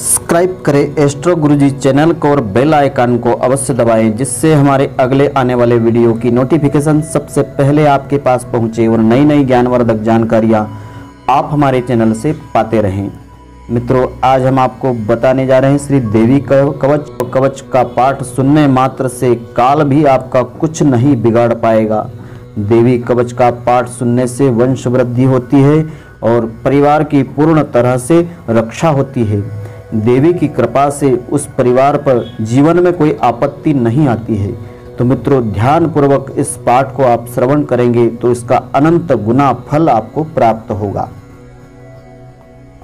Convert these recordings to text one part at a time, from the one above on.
Subscribe करें astro गुरुजी channel को और बेल आइकन को अवश्य दबाएँ, जिससे हमारे अगले आने वाले वीडियो की नोटिफिकेशन सबसे पहले आपके पास पहुँचे और नई नई ज्ञानवर्धक जानकारियाँ आप हमारे चैनल से पाते रहें। मित्रों, आज हम आपको बताने जा रहे हैं श्री देवी कवच कवच का पाठ सुनने मात्र से काल भी आपका कुछ नहीं बिगाड़ पाएगा। देवी कवच का पाठ सुनने से वंश वृद्धि होती है और परिवार की पूर्ण तरह से रक्षा होती है। देवी की कृपा से उस परिवार पर जीवन में कोई आपत्ति नहीं आती है। तो मित्रों ध्यान पूर्वक इस पाठ को आप श्रवण करेंगे तो इसका अनंत गुना फल आपको प्राप्त होगा।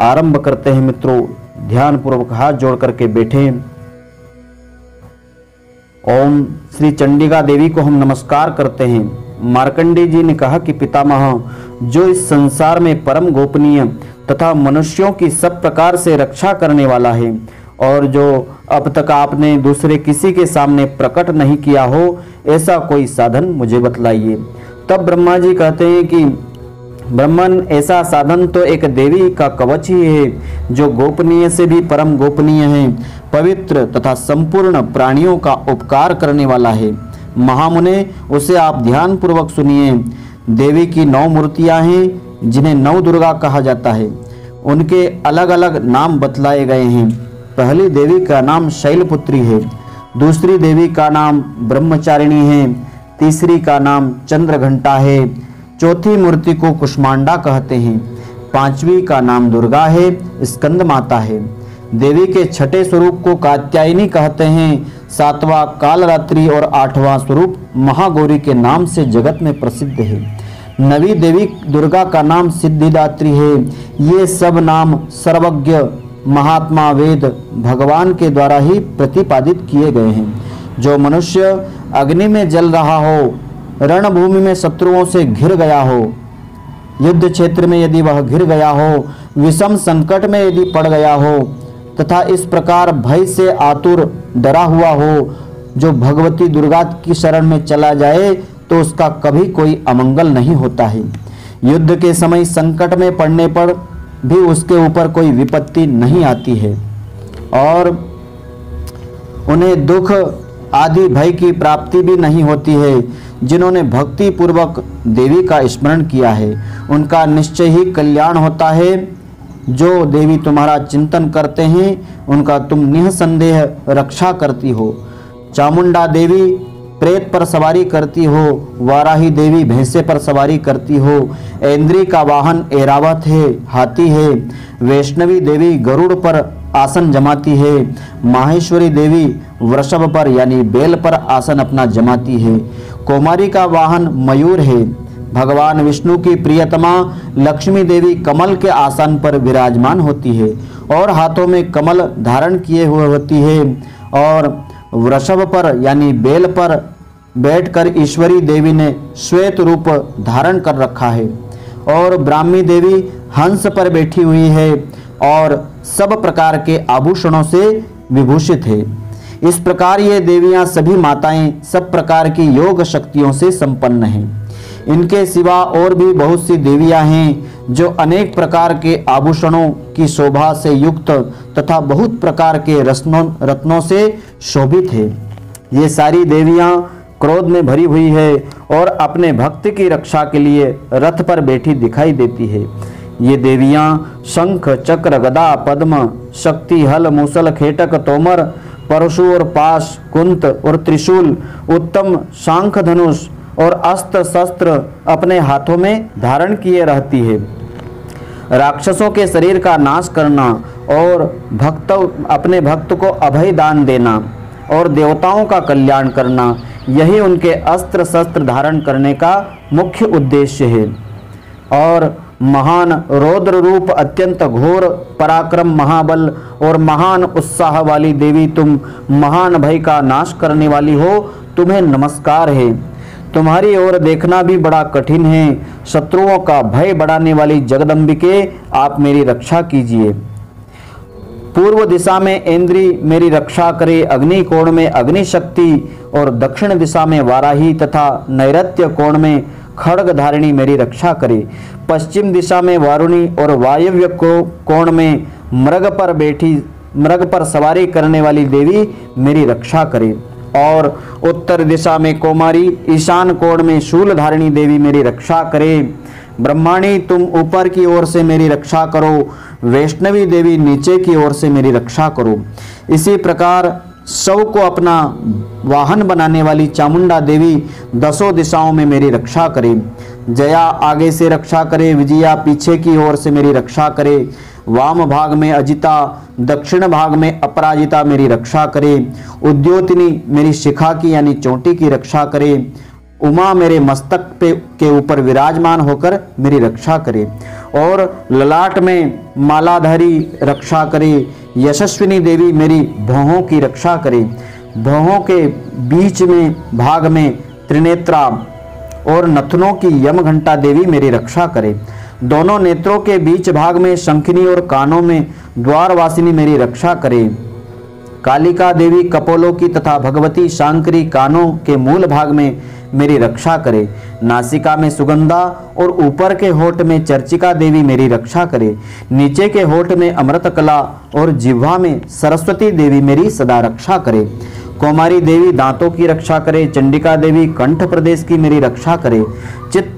आरंभ करते हैं मित्रों ध्यान पूर्वक हाथ जोड़ करके बैठे। ओम श्री चंडिका देवी को हम नमस्कार करते हैं। मार्कंडे जी ने कहा कि पितामह, जो इस संसार में परम गोपनीय तथा मनुष्यों की सब प्रकार से रक्षा करने वाला है। और जो अब तक आपने दूसरे किसी के सामने प्रकट नहीं किया हो, ऐसा कोई साधन मुझे बतलाइए। तब ब्रह्मा जी कहते हैं कि, ब्रह्मन, ऐसा साधन तो एक देवी का कवच ही है, जो गोपनीय से भी परम गोपनीय है, पवित्र तथा संपूर्ण प्राणियों का उपकार करने वाला है। महामुने, उसे आप ध्यान पूर्वक सुनिए। देवी की नौ मूर्तियाँ हैं, जिन्हें नव दुर्गा कहा जाता है। उनके अलग अलग नाम बतलाए गए हैं। पहली देवी का नाम शैलपुत्री है। दूसरी देवी का नाम ब्रह्मचारिणी है। तीसरी का नाम चंद्रघंटा है। चौथी मूर्ति को कुष्मांडा कहते हैं। पांचवी का नाम दुर्गा है। स्कंद माता है। देवी के छठे स्वरूप को कात्यायनी कहते हैं। सातवां कालरात्रि और आठवां स्वरूप महागौरी के नाम से जगत में प्रसिद्ध है। नवी देवी दुर्गा का नाम सिद्धिदात्री है। ये सब नाम सर्वज्ञ महात्मा वेद भगवान के द्वारा ही प्रतिपादित किए गए हैं। जो मनुष्य अग्नि में जल रहा हो, रणभूमि में शत्रुओं से घिर गया हो, युद्ध क्षेत्र में यदि वह घिर गया हो, विषम संकट में यदि पड़ गया हो, तथा इस प्रकार भय से आतुर डरा हुआ हो, जो भगवती दुर्गा की शरण में चला जाए तो उसका कभी कोई अमंगल नहीं होता है। युद्ध के समय संकट में पड़ने पर भी उसके ऊपर कोई विपत्ति नहीं आती है। और उन्हें दुख आदि भय की प्राप्ति भी नहीं होती है, जिन्होंने भक्ति पूर्वक देवी का स्मरण किया है। उनका निश्चय ही कल्याण होता है। जो देवी तुम्हारा चिंतन करते हैं, उनका तुम निसंदेह रक्षा करती हो। चामुंडा देवी प्रेत पर सवारी करती हो, वाराही देवी भैंसे पर सवारी करती हो इंद्री का वाहन एरावत है हाथी है। वैष्णवी देवी गरुड़ पर आसन जमाती है, माहेश्वरी देवी वृषभ पर यानी बेल पर आसन अपना जमाती है। कुमारी का वाहन मयूर है। भगवान विष्णु की प्रियतमा लक्ष्मी देवी कमल के आसन पर विराजमान होती है और हाथों में कमल धारण किए हुए होती है और वृषभ पर यानी बेल पर बैठकर ईश्वरी देवी ने श्वेत रूप धारण कर रखा है और ब्राह्मी देवी हंस पर बैठी हुई है और सब प्रकार के आभूषणों से विभूषित है। इस प्रकार ये देवियाँ सभी माताएँ सब प्रकार की योग शक्तियों से संपन्न हैं। इनके सिवा और भी बहुत सी देवियाँ हैं जो अनेक प्रकार के आभूषणों की शोभा से युक्त तथा बहुत प्रकार के रत्नों रत्नों से शोभित है। ये सारी देवियाँ क्रोध में भरी हुई है और अपने भक्त की रक्षा के लिए रथ पर बैठी दिखाई देती है। ये देवियाँ शंख, चक्र, गदा, पद्म, शक्ति, हल, मूसल, खेटक, तोमर परशु और पाश, कुंत और त्रिशूल, उत्तम, शांख, धनुष और अस्त्र, शस्त्र अपने हाथों में धारण किए रहती है। राक्षसों के शरीर का नाश करना और भक्त, अपने भक्त को अभय दान देना और देवताओं का कल्याण करना यही उनके अस्त्र शस्त्र धारण करने का मुख्य उद्देश्य है। और महान रौद्र रूप अत्यंत घोर पराक्रम महाबल और महान उत्साह वाली देवी तुम महान भय का नाश करने वाली हो, तुम्हें नमस्कार है। तुम्हारी ओर देखना भी बड़ा कठिन है। शत्रुओं का भय बढ़ाने वाली जगदम्बिके, आप मेरी रक्षा कीजिए। पूर्व दिशा में इंद्री मेरी रक्षा करे, अग्नि कोण में अग्नि शक्ति और दक्षिण दिशा में वाराही तथा नैरत्य कोण में खड़ग धारिणी मेरी रक्षा करे। पश्चिम दिशा में वारुणी और वायव्य को कोण में मृग पर बैठी, मृग पर सवारी करने वाली देवी मेरी रक्षा करे। और उत्तर दिशा में कोमारी, ईशान कोण में शूल धारिणी देवी मेरी रक्षा करे। ब्रह्माणी, तुम ऊपर की ओर से मेरी रक्षा करो, वैष्णवी देवी नीचे की ओर से मेरी रक्षा करो। इसी प्रकार शव को अपना वाहन बनाने वाली चामुंडा देवी दसों दिशाओं में मेरी रक्षा करे। जया आगे से रक्षा करे, विजया पीछे की ओर से मेरी रक्षा करे। वाम भाग में अजिता, दक्षिण भाग में अपराजिता मेरी रक्षा करे। उद्योतिनी मेरी शिखा की यानी चोटी की रक्षा करे। उमा मेरे मस्तक पे, के ऊपर विराजमान होकर मेरी रक्षा करे और ललाट में मालाधारी रक्षा करे, यशस्विनी देवी मेरी भौहों की रक्षा करे। भौहों के बीच में, भाग में त्रिनेत्रा और नथनों की यम घंटा देवी मेरी रक्षा करे। दोनों नेत्रों के बीच भाग में शंखिनी और कानों में द्वारवासिनी मेरी रक्षा करे। कालिका देवी कपोलों की तथा भगवती शांकरी कानों के मूल भाग में मेरी रक्षा करे। नासिका में सुगंधा और ऊपर के होठ में चर्चिका देवी मेरी रक्षा करे। नीचे के होठ में अमृत कला और जिह्वा में सरस्वती देवी मेरी सदा रक्षा करे। कुमारी देवी दांतों की रक्षा करे। चंडिका देवी कंठ प्रदेश की मेरी रक्षा करे। चित,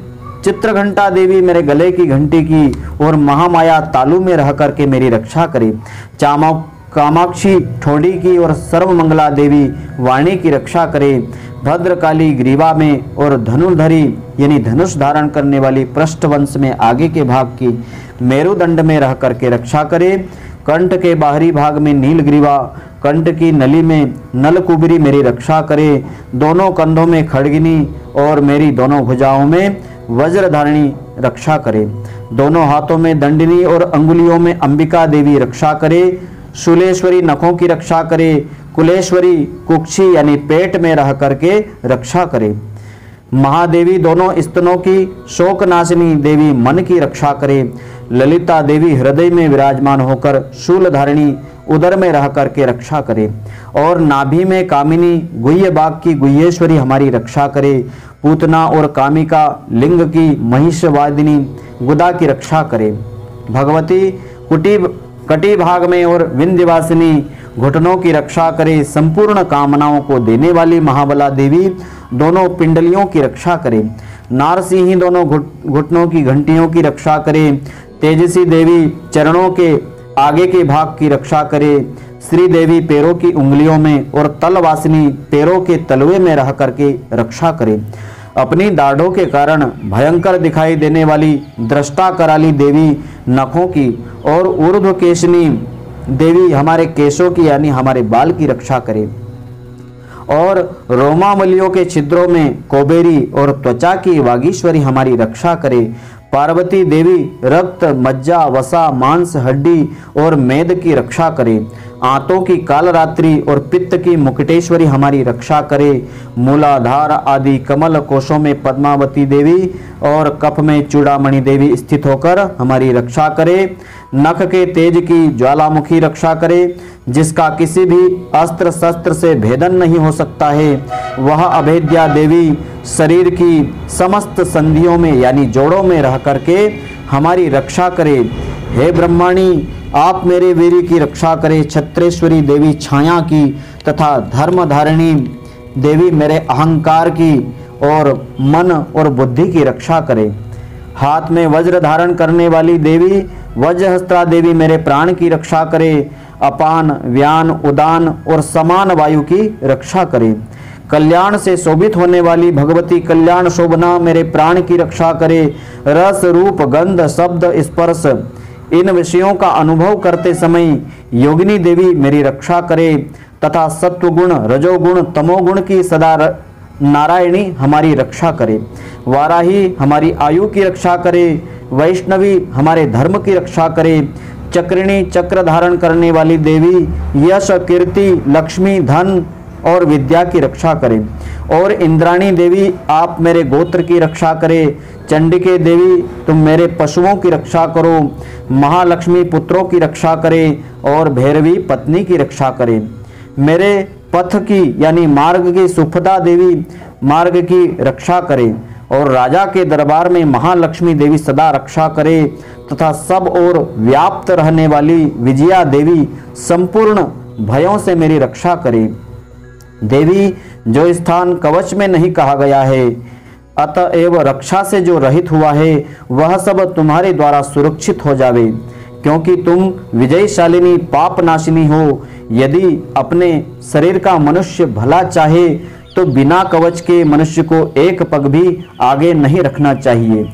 चित्रघंटा देवी मेरे गले की घंटी की और महामाया तालू में रह करके मेरी रक्षा करे। चामा, कामाक्षी, ठोडी की और सर्वमंगला देवी वाणी की रक्षा करे। भद्रकाली ग्रीवा में और धनुधरी यानी धनुष धारण करने वाली पृष्ठ वंश में आगे के भाग की मेरुदंड में रह करके रक्षा करे। कंठ के बाहरी भाग में नीलग्रीवा कंठ की नली में नलकुबरी मेरी रक्षा करे। दोनों कंधों में खड़गिनी और मेरी दोनों भुजाओं में वज्रधारिणी रक्षा करे। दोनों हाथों में दंडिनी और अंगुलियों में अंबिका देवी रक्षा करे। शूलेश्वरी नखों की रक्षा करे। कुलेश्वरी, कुक्षी यानी पेट में रह करके रक्षा करे। महादेवी दोनों स्तनों की शोकनाशिनी देवी मन की रक्षा करे। ललिता देवी हृदय में विराजमान होकर शूल धारिणी उदर में रह करके रक्षा करे। और नाभि में कामिनी गुह्य बाग की गुह्येश्वरी हमारी रक्षा करे। पूतना और कामिका, लिंग की महिषवादिनी गुदा की रक्षा करे। भगवती कुटी कटी भाग में और विंध्यवासिनी घुटनों की रक्षा करे, संपूर्ण कामनाओं को देने वाली महाबला देवी दोनों पिंडलियों की रक्षा करे। नारसिंही दोनों घुटनों की घंटियों की रक्षा करे। तेजसी देवी चरणों के आगे के भाग की रक्षा करे। श्री देवी पैरों की उंगलियों में और तलवासिनी पैरों के तलवे में रह करके रक्षा करे। अपनी दाढ़ों के कारण भयंकर दिखाई देने वाली दृष्टा कराली देवी नखों की और ऊर्ध्व केशनी देवी हमारे केशों की, यानी हमारे बाल की रक्षा करे। और रोमामलियों के छिद्रों में कोबेरी और त्वचा की वागीश्वरी हमारी रक्षा करे। पार्वती देवी रक्त, मज्जा, वसा, मांस, हड्डी और मेद की रक्षा करे। आंतों की कालरात्रि और पित्त की मुकुटेश्वरी हमारी रक्षा करे। मूलाधार आदि कमल कोशों में पद्मावती देवी और कफ में चूड़ामणि देवी स्थित होकर हमारी रक्षा करे। नख के तेज की ज्वालामुखी रक्षा करे, जिसका किसी भी अस्त्र शस्त्र से भेदन नहीं हो सकता है। वह अभेद्या देवी शरीर की समस्त संधियों में यानी जोड़ों में रह करके हमारी रक्षा करे। हे ब्रह्माणी, आप मेरे वीर की रक्षा करें, छत्रेश्वरी देवी छाया की तथा धर्म धारिणी देवी मेरे अहंकार की और मन और बुद्धि की रक्षा करे। हाथ में वज्र धारण करने वाली देवी, वज्रहस्त्रा देवी मेरे प्राण की रक्षा करे। अपान, व्यान, उदान और समान वायु की रक्षा करे। कल्याण से शोभित होने वाली भगवती कल्याण शोभना मेरे प्राण की रक्षा करे। रस रूप, गंध, शब्द, स्पर्श इन विषयों का अनुभव करते समय योगिनी देवी मेरी रक्षा करे तथा सत्वगुण, रजोगुण, तमोगुण की सदा नारायणी हमारी रक्षा करे। वाराही हमारी आयु की रक्षा करे, वैष्णवी हमारे धर्म की रक्षा करे। चक्रिणी चक्र धारण करने वाली देवी यश, कीर्ति, लक्ष्मी, धन और विद्या की रक्षा करें। और इंद्राणी देवी, आप मेरे गोत्र की रक्षा करें। चंडिके देवी, तुम मेरे पशुओं की रक्षा करो। महालक्ष्मी पुत्रों की रक्षा करें और भैरवी पत्नी की रक्षा करें। मेरे पथ की, यानी मार्ग की सुफदा देवी, मार्ग की रक्षा करें और राजा के दरबार में महालक्ष्मी देवी सदा रक्षा करे तथा सब और व्याप्त रहने वाली विजया देवी संपूर्ण भयों से मेरी रक्षा करे। देवी, जो स्थान कवच में नहीं कहा गया है, अतएव रक्षा से जो रहित हुआ है, वह सब तुम्हारे द्वारा सुरक्षित हो जावे। क्योंकि तुम विजयशालिनी पाप नाशिनी हो। यदि अपने शरीर का मनुष्य भला चाहे तो बिना कवच के मनुष्य को एक पग भी आगे नहीं रखना चाहिए।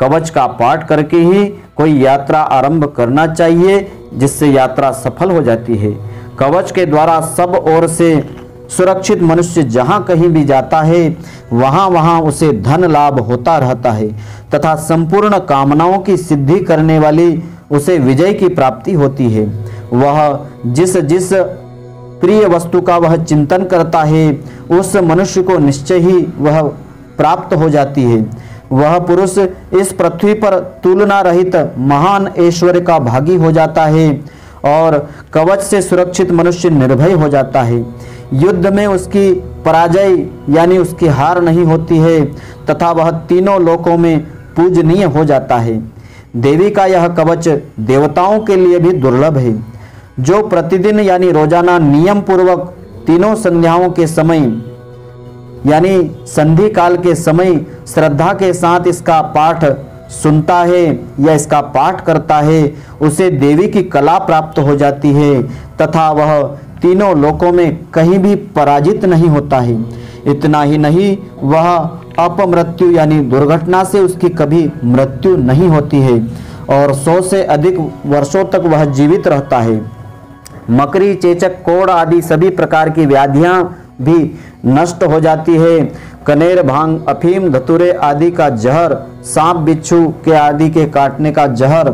कवच का पाठ करके ही कोई यात्रा आरंभ करना चाहिए, जिससे यात्रा सफल हो जाती है। कवच के द्वारा सब ओर से सुरक्षित मनुष्य जहाँ कहीं भी जाता है, वहाँ वहाँ उसे धन लाभ होता रहता है, तथा संपूर्ण कामनाओं की सिद्धि करने वाली उसे विजय की प्राप्ति होती है। वह जिस जिस प्रिय वस्तु का वह चिंतन करता है, उस मनुष्य को निश्चय ही वह प्राप्त हो जाती है। वह पुरुष इस पृथ्वी पर तुलना रहित महान ऐश्वर्य का भागी हो जाता है, और कवच से सुरक्षित मनुष्य निर्भय हो जाता है। युद्ध में उसकी पराजय, यानी उसकी हार नहीं होती है, तथा वह तीनों लोकों में पूजनीय हो जाता है। देवी का यह कवच देवताओं के लिए भी दुर्लभ है। जो प्रतिदिन, यानी रोज़ाना नियम पूर्वक तीनों संध्याओं के समय, यानी संधि काल के समय श्रद्धा के साथ इसका पाठ सुनता है या इसका पाठ करता है, उसे देवी की कला प्राप्त हो जाती है, तथा वह तीनों लोकों में कहीं भी पराजित नहीं होता है। इतना ही नहीं, वह अपमृत्यु यानी दुर्घटना से उसकी कभी मृत्यु नहीं होती है और सौ से अधिक वर्षों तक वह जीवित रहता है। मकरी, चेचक, कोड़ आदि सभी प्रकार की व्याधियाँ भी नष्ट हो जाती है। कनेर, भाँग, अफीम, धतुरे आदि का जहर, सांप, बिच्छू के आदि के काटने का जहर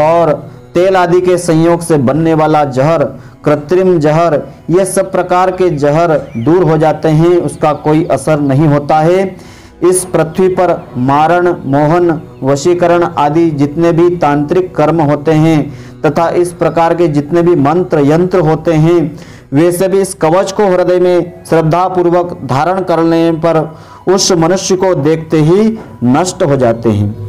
और तेल आदि के संयोग से बनने वाला जहर कृत्रिम जहर, ये सब प्रकार के जहर दूर हो जाते हैं, उसका कोई असर नहीं होता है। इस पृथ्वी पर मारण, मोहन, वशीकरण आदि जितने भी तांत्रिक कर्म होते हैं, तथा इस प्रकार के जितने भी मंत्र, यंत्र होते हैं, वे सभी इस कवच को हृदय में श्रद्धा पूर्वक धारण करने पर उस मनुष्य को देखते ही नष्ट हो जाते हैं।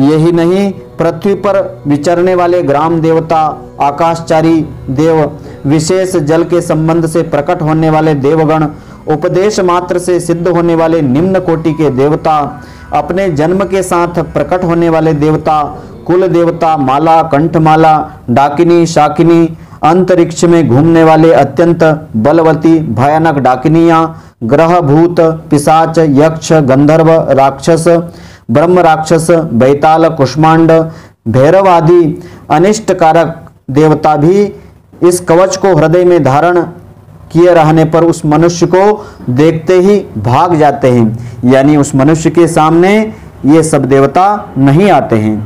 यही नहीं, पृथ्वी पर विचरने वाले ग्राम देवता, आकाशचारी देव विशेष जल के संबंध से प्रकट होने वाले देवगण, उपदेश मात्र से सिद्ध होने वाले निम्न कोटि के देवता, अपने जन्म के साथ प्रकट होने वाले देवता, कुल देवता माला, कंठमाला, डाकिनी, शाकिनी, अंतरिक्ष में घूमने वाले अत्यंत बलवती, भयानक डाकिनियाँ ग्रह भूत पिशाच, यक्ष, गंधर्व, राक्षस, ब्रह्म राक्षस, बैताल, कुष्मांड, भैरव आदि अनिष्ट कारक देवता भी इस कवच को हृदय में धारण किए रहने पर उस मनुष्य को देखते ही भाग जाते हैं। यानी उस मनुष्य के सामने ये सब देवता नहीं आते हैं।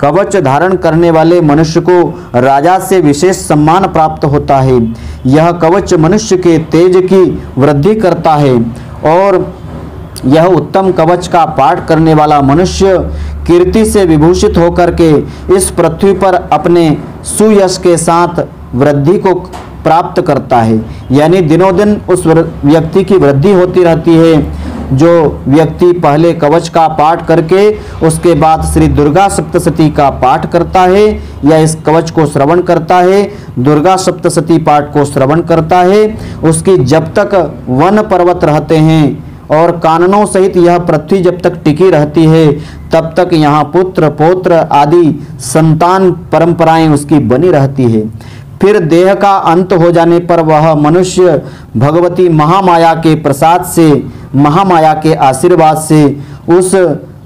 कवच धारण करने वाले मनुष्य को राजा से विशेष सम्मान प्राप्त होता है। यह कवच मनुष्य के तेज की वृद्धि करता है और यह उत्तम कवच का पाठ करने वाला मनुष्य कीर्ति से विभूषित होकर के इस पृथ्वी पर अपने सुयश के साथ वृद्धि को प्राप्त करता है। यानी दिनों दिन उस व्यक्ति की वृद्धि होती रहती है, जो व्यक्ति पहले कवच का पाठ करके, उसके बाद श्री दुर्गा सप्तशती का पाठ करता है, या इस कवच को श्रवण करता है, दुर्गा सप्तशती पाठ को श्रवण करता है, उसकी जब तक वन पर्वत रहते हैं और काननों सहित यह पृथ्वी जब तक टिकी रहती है, तब तक यहाँ पुत्र, पौत्र आदि संतान परंपराएँ उसकी बनी रहती है। फिर देह का अंत हो जाने पर वह मनुष्य भगवती महामाया के प्रसाद से, महामाया के आशीर्वाद से उस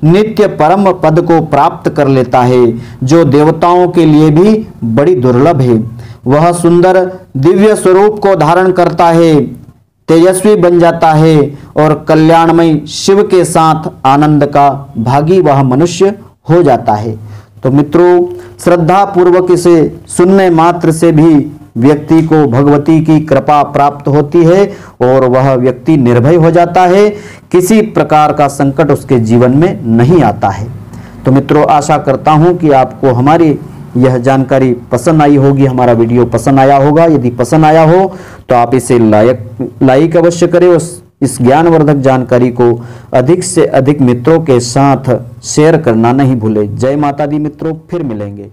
नित्य परम पद को प्राप्त कर लेता है, जो देवताओं के लिए भी बड़ी दुर्लभ है। वह सुंदर दिव्य स्वरूप को धारण करता है, तेजस्वी बन जाता है और कल्याणमय शिव के साथ आनंद का भागी वह मनुष्य हो जाता है। तो मित्रों श्रद्धा पूर्वक इसे सुनने मात्र से भी व्यक्ति को भगवती की कृपा प्राप्त होती है और वह व्यक्ति निर्भय हो जाता है। किसी प्रकार का संकट उसके जीवन में नहीं आता है। तो मित्रों, आशा करता हूँ कि आपको हमारी यह जानकारी पसंद आई होगी, हमारा वीडियो पसंद आया होगा। यदि पसंद आया हो तो आप इसे लाइक लाइक अवश्य करें उस इस ज्ञानवर्धक जानकारी को अधिक से अधिक मित्रों के साथ शेयर करना नहीं भूले। जय माता दी मित्रों, फिर मिलेंगे।